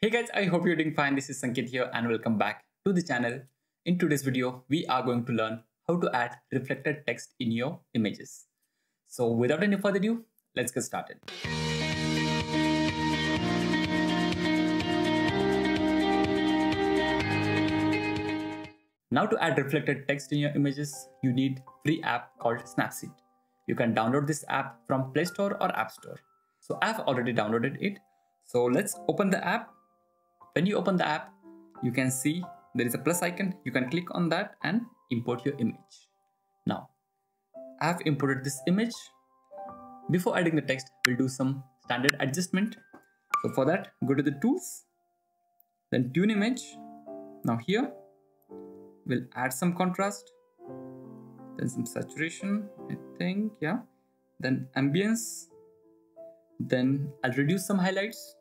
Hey guys, I hope you're doing fine. This is Sanket here and welcome back to the channel. In today's video, we are going to learn how to add reflected text in your images. So without any further ado, let's get started. Now to add reflected text in your images, you need free app called Snapseed. You can download this app from Play Store or App Store. So I've already downloaded it. So let's open the app. When you open the app, you can see there is a plus icon. You can click on that and import your image. Now, I've imported this image. Before adding the text, we'll do some standard adjustment. So for that, go to the tools, then tune image. Now here, we'll add some contrast, then some saturation, I think, yeah. Then ambience, then I'll reduce some highlights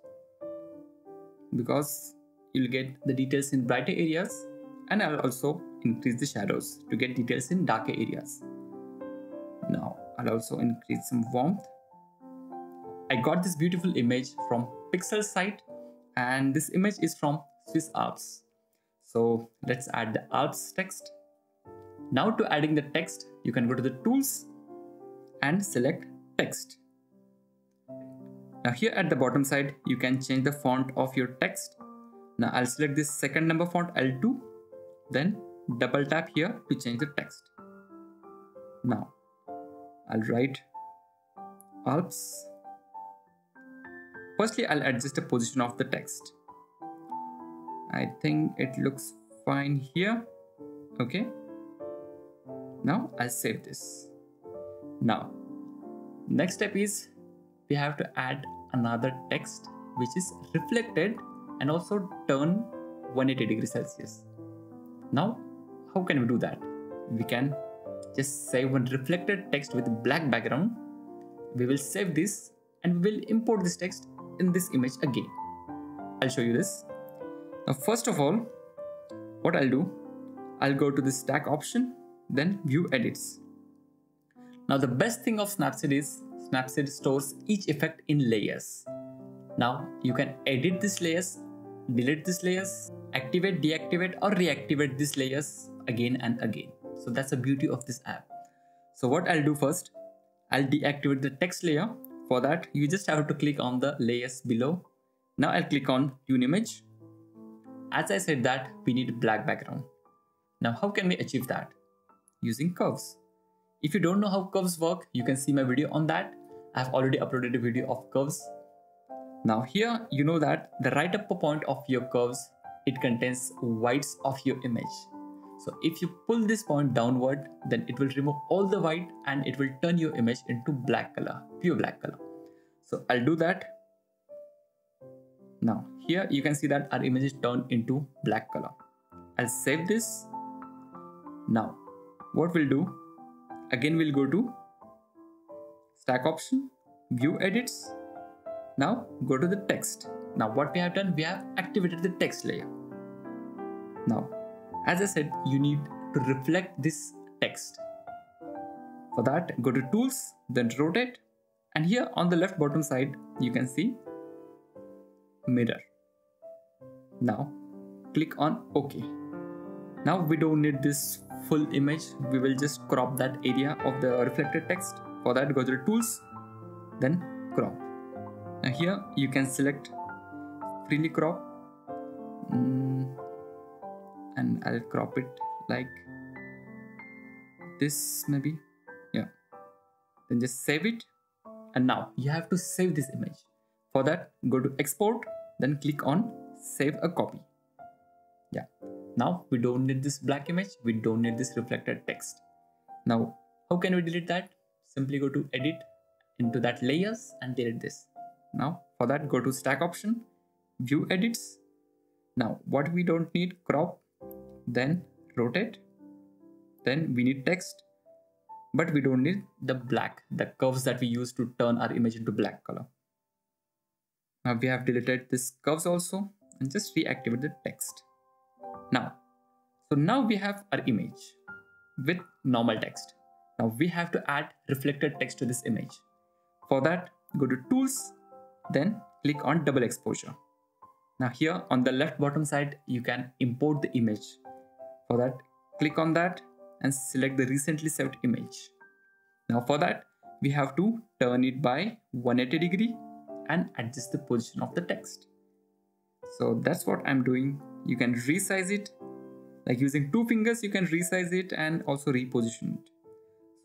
because you'll get the details in brighter areas and I'll also increase the shadows to get details in darker areas. Now I'll also increase some warmth. I got this beautiful image from Pixel site and this image is from Swiss Alps. So let's add the Alps text. Now to adding the text, you can go to the tools and select text. Now here at the bottom side, you can change the font of your text. Now I'll select this second number font L2, then double tap here to change the text. Now I'll write Alps. Firstly, I'll adjust the position of the text. I think it looks fine here. Okay. Now I'll save this. Now, next step is we have to add another text which is reflected and also turn 180 degrees Celsius. Now, how can we do that? We can just save one reflected text with black background. We will save this and we will import this text in this image again. I'll show you this. Now, first of all, what I'll do, I'll go to the stack option, then view edits. Now, the best thing of Snapseed is Snapseed stores each effect in layers. Now you can edit these layers, delete these layers, activate, deactivate or reactivate these layers again and again. So that's the beauty of this app. So what I'll do first, I'll deactivate the text layer. For that, you just have to click on the layers below. Now I'll click on tune image. As I said that we need black background. Now how can we achieve that? Using curves. If you don't know how curves work, you can see my video on that. I've already uploaded a video of curves. Now here, you know that the right upper point of your curves, it contains whites of your image. So if you pull this point downward, then it will remove all the white and it will turn your image into black color, pure black color. So I'll do that. Now here you can see that our image is turned into black color. I'll save this. Now what we'll do again we'll go to stack option view edits. Now go to the text. Now what we have done we have activated the text layer. Now as i said you need to reflect this text. For that go to tools then rotate. And here on the left bottom side you can see mirror. Now click on ok. Now we don't need this full image. We will just crop that area of the reflected text for that go to the tools then crop. Now here you can select freely crop mm, and I'll crop it like this maybe. Yeah. Then just save it. And now you have to save this image. For that go to export then click on save a copy. Yeah. Now we don't need this black image we don't need this reflected text. Now how can we delete that simply go to edit into that layers and delete this. Now for that go to stack option view edits. Now what we don't need crop then rotate. Then we need text but we don't need the black the curves that we use to turn our image into black color. Now we have deleted this curves also and just reactivate the text. Now, so now we have our image with normal text. Now we have to add reflected text to this image. For that, go to tools, then click on double exposure. Now here on the left bottom side, you can import the image. For that, click on that and select the recently saved image. Now for that, we have to turn it by 180 degree and adjust the position of the text. So that's what I'm doing. You can resize it like using two fingers, you can resize it and also reposition it.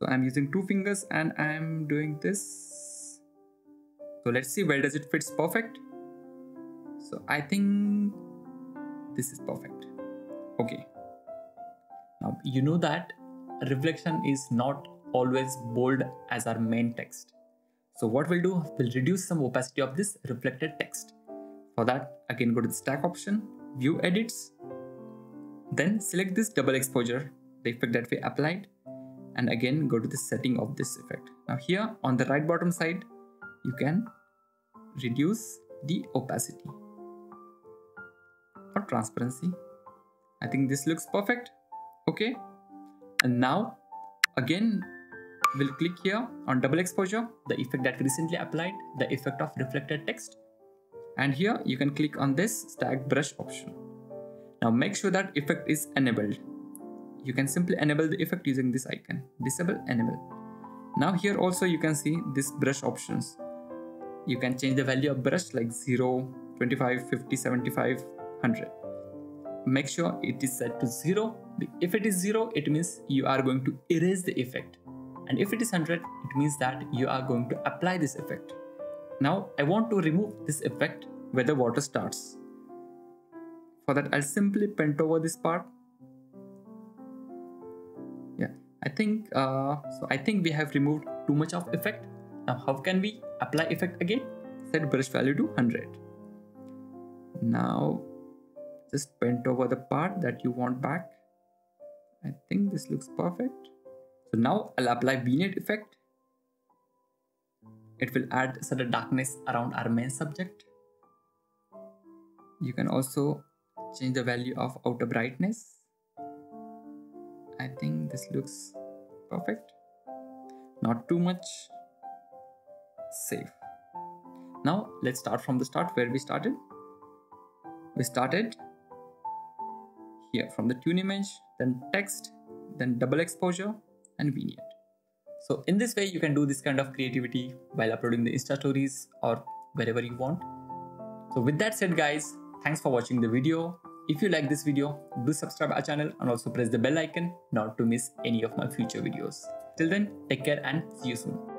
So I'm using two fingers and I'm doing this. So let's see where does it fits perfect. So I think this is perfect. Okay. Now you know that reflection is not always bold as our main text. So what we'll do, we'll reduce some opacity of this reflected text. For that, again go to the stack option, view edits, then select this double exposure, the effect that we applied, and again go to the setting of this effect. Now here on the right bottom side, you can reduce the opacity or transparency. I think this looks perfect. Okay. And now again we'll click here on double exposure, the effect that we recently applied, the effect of reflected text. And here you can click on this stack brush option. Now make sure that effect is enabled. You can simply enable the effect using this icon, disable, enable. Now here also you can see this brush options. You can change the value of brush like 0, 25, 50, 75, 100. Make sure it is set to 0. If it is 0, it means you are going to erase the effect and if it is 100 it means that you are going to apply this effect now I want to remove this effect where the water starts for that I'll simply paint over this part I think uh, so I think we have removed too much of effect now how can we apply effect again set brush value to 100 now just paint over the part that you want back I think this looks perfect so now I'll apply vignette effect. It will add certain darkness around our main subject. You can also change the value of outer brightness. I think this looks perfect. Not too much. Save. Now let's start from the start where we started. We started here from the tune image, then text, then double exposure, and vignette. So in this way, you can do this kind of creativity while uploading the Insta stories or wherever you want. So with that said guys, thanks for watching the video. If you like this video, do subscribe our channel and also press the bell icon not to miss any of my future videos. Till then, take care and see you soon.